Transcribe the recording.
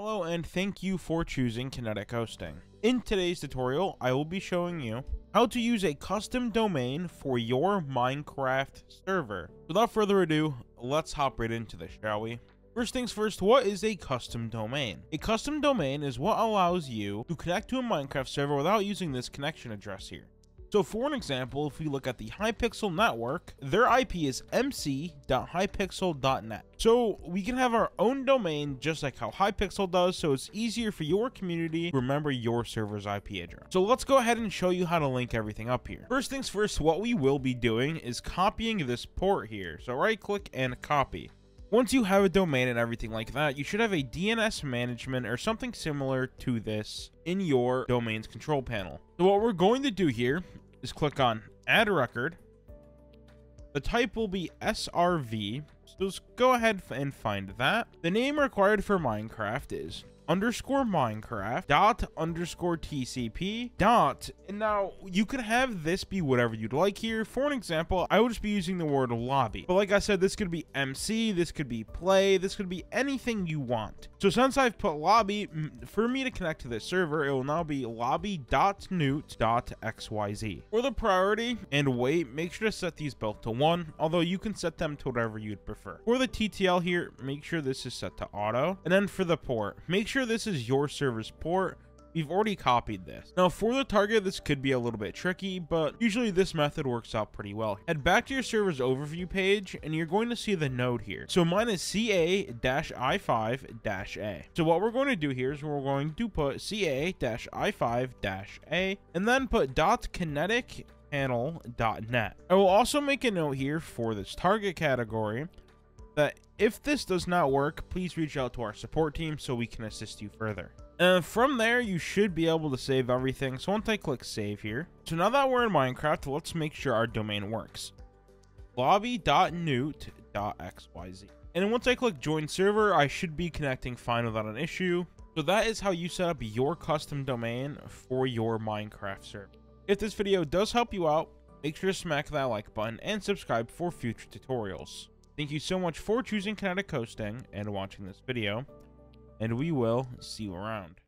Hello and thank you for choosing Kinetic Hosting. In today's tutorial, I will be showing you how to use a custom domain for your Minecraft server. Without further ado, let's hop right into this, shall we? First things first, what is a custom domain? A custom domain is what allows you to connect to a Minecraft server without using this connection address here. So for an example, if we look at the Hypixel network, their IP is mc.hypixel.net. So we can have our own domain just like how Hypixel does, so it's easier for your community to remember your server's IP address. So let's go ahead and show you how to link everything up here. First things first, what we will be doing is copying this port here. So right click and copy. Once you have a domain and everything like that, you should have a DNS management or something similar to this in your domain's control panel. So what we're going to do here is click on add record. The type will be SRV. So just go ahead and find that. The name required for Minecraft is underscore Minecraft dot underscore TCP dot. And now you can have this be whatever you'd like here. For an example, I would just be using the word lobby. But like I said, this could be MC, this could be play, this could be anything you want. So since I've put lobby, for me to connect to this server, it will now be lobby.newt.xyz. For the priority and weight, make sure to set these both to one, although you can set them to whatever you'd prefer. For the TTL here, make sure this is set to auto. And then for the port, make sure sure this is your server's port, we've already copied this. Now for the target, this could be a little bit tricky, but usually this method works out pretty well. Head back to your server's overview page and you're going to see the node here. So mine is CA-I5-A. So what we're going to do here is we're going to put CA-I5-A and then put dot kinetic panel.net. I will also make a note here for this target category that if this does not work, please reach out to our support team so we can assist you further. And from there, you should be able to save everything. So once I click save here, so now that we're in Minecraft, let's make sure our domain works. lobby.newt.xyz. And once I click join server, I should be connecting fine without an issue. So that is how you set up your custom domain for your Minecraft server. If this video does help you out, make sure to smack that like button and subscribe for future tutorials. Thank you so much for choosing Kinetic Hosting and watching this video, and we will see you around.